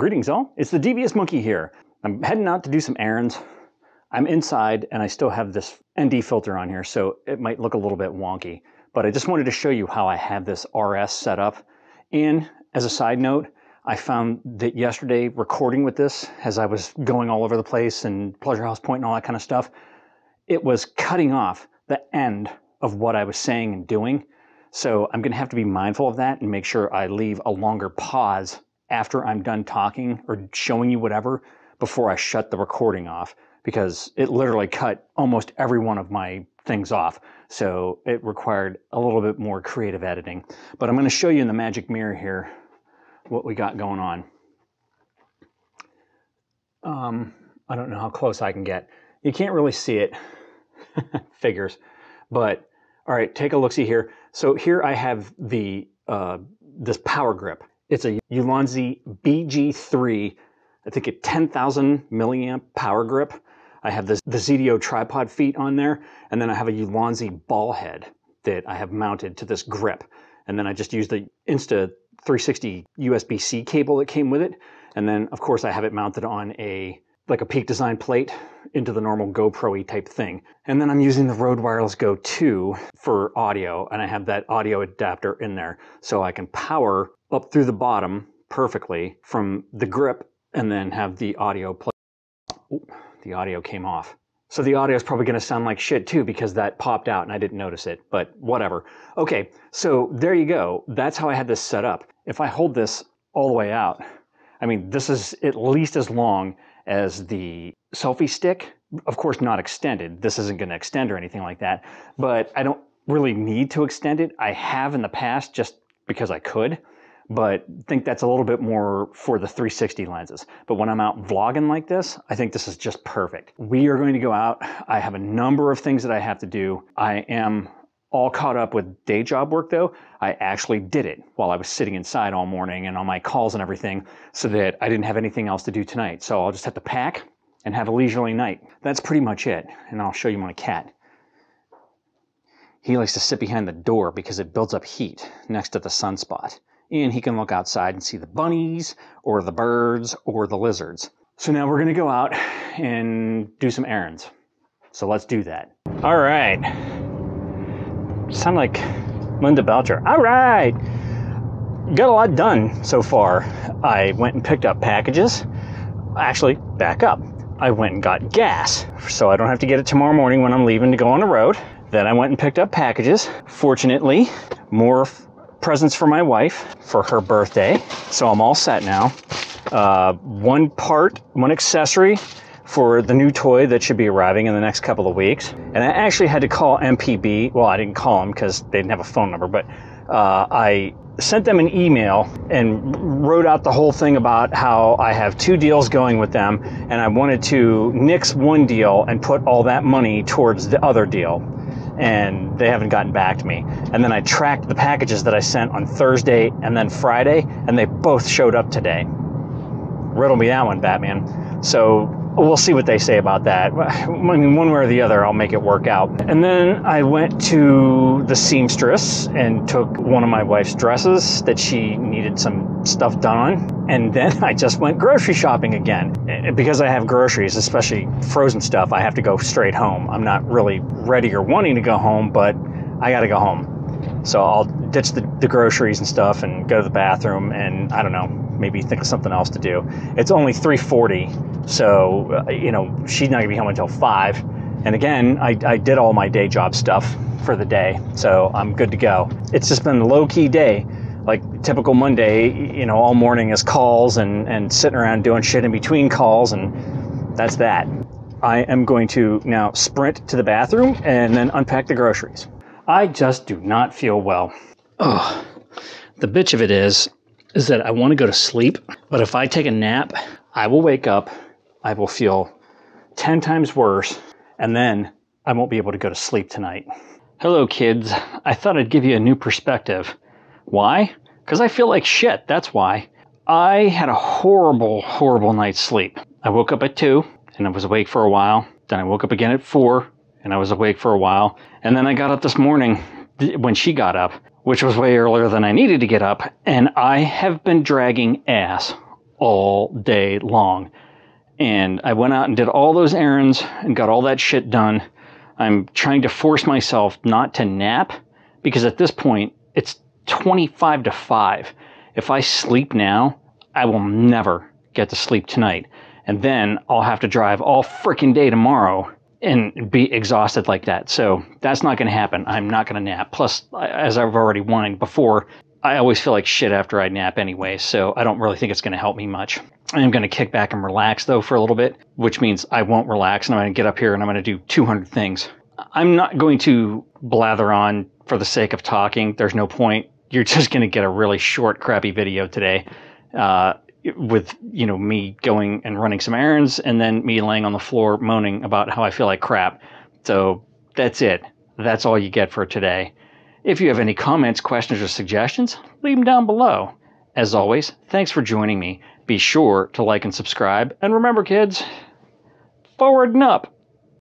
Greetings all, it's the Devious Monkey here. I'm heading out to do some errands. I'm inside and I still have this ND filter on here, so it might look a little bit wonky. But I just wanted to show you how I have this RS set up. And as a side note, I found that yesterday recording with this, as I was going all over the place and Pleasure House Point and all that kind of stuff, it was cutting off the end of what I was saying and doing. So I'm going to have to be mindful of that and make sure I leave a longer pause after I'm done talking or showing you whatever before I shut the recording off because it literally cut almost every one of my things off. So it required a little bit more creative editing. But I'm going to show you in the magic mirror here what we got going on. Um, I don't know how close I can get. You can't really see it, figures. But all right, take a look see here. So here I have the uh, this power grip. It's a Ulanzi BG3, I think a 10,000 milliamp power grip. I have this, the ZDO tripod feet on there, and then I have a Ulanzi ball head that I have mounted to this grip. And then I just use the Insta 360 USB-C cable that came with it. And then of course I have it mounted on a like a Peak Design plate into the normal GoPro type thing. And then I'm using the Rode Wireless Go 2 for audio, and I have that audio adapter in there. So I can power up through the bottom perfectly from the grip and then have the audio play. Ooh, the audio came off. So the audio is probably going to sound like shit too because that popped out and I didn't notice it, but whatever. Okay, so there you go. That's how I had this set up. If I hold this all the way out, I mean, this is at least as long as the selfie stick. Of course, not extended. This isn't going to extend or anything like that, but I don't really need to extend it. I have in the past just because I could, but think that's a little bit more for the 360 lenses. But when I'm out vlogging like this, I think this is just perfect. We are going to go out. I have a number of things that I have to do. I am all caught up with day job work though. I actually did it while I was sitting inside all morning and on my calls and everything so that I didn't have anything else to do tonight. So I'll just have to pack and have a leisurely night. That's pretty much it. And I'll show you my cat. He likes to sit behind the door because it builds up heat next to the sunspot. And he can look outside and see the bunnies or the birds or the lizards. So now we're going to go out and do some errands. So let's do that. All right sound like Linda Belcher. All right. Got a lot done so far. I went and picked up packages. Actually, back up. I went and got gas so I don't have to get it tomorrow morning when I'm leaving to go on the road. Then I went and picked up packages. Fortunately, more presents for my wife for her birthday. So I'm all set now. Uh, one part, one accessory for the new toy that should be arriving in the next couple of weeks. And I actually had to call MPB. Well, I didn't call them because they didn't have a phone number, but uh, I sent them an email and wrote out the whole thing about how I have two deals going with them and I wanted to nix one deal and put all that money towards the other deal. And they haven't gotten back to me. And then I tracked the packages that I sent on Thursday and then Friday, and they both showed up today. Riddle me that one, Batman. So we'll see what they say about that. I mean, one way or the other, I'll make it work out. And then I went to the seamstress and took one of my wife's dresses that she needed some stuff done on. And then I just went grocery shopping again. Because I have groceries, especially frozen stuff, I have to go straight home. I'm not really ready or wanting to go home, but I got to go home. So I'll ditch the, the groceries and stuff and go to the bathroom and I don't know, maybe think of something else to do. It's only 3:40, so uh, you know she's not gonna be home until five. And again, I, I did all my day job stuff for the day, so I'm good to go. It's just been a low key day, like typical Monday. You know, all morning is calls and and sitting around doing shit in between calls, and that's that. I am going to now sprint to the bathroom and then unpack the groceries. I just do not feel well. Oh, the bitch of it is, is that I want to go to sleep, but if I take a nap, I will wake up, I will feel 10 times worse, and then I won't be able to go to sleep tonight. Hello, kids. I thought I'd give you a new perspective. Why? Because I feel like shit, that's why. I had a horrible, horrible night's sleep. I woke up at 2 and I was awake for a while. Then I woke up again at 4 and I was awake for a while. And then I got up this morning when she got up which was way earlier than I needed to get up, and I have been dragging ass all day long. And I went out and did all those errands and got all that shit done. I'm trying to force myself not to nap because at this point it's 25 to 5. If I sleep now, I will never get to sleep tonight. And then I'll have to drive all freaking day tomorrow and be exhausted like that. So that's not going to happen. I'm not going to nap. Plus, as I've already whined before, I always feel like shit after I nap anyway, so I don't really think it's going to help me much. I am going to kick back and relax though for a little bit, which means I won't relax and I'm going to get up here and I'm going to do 200 things. I'm not going to blather on for the sake of talking. There's no point. You're just going to get a really short, crappy video today. Uh, with you know me going and running some errands and then me laying on the floor moaning about how I feel like crap. So that's it. That's all you get for today. If you have any comments, questions, or suggestions, leave them down below. As always, thanks for joining me. Be sure to like and subscribe. And remember, kids, forward and up.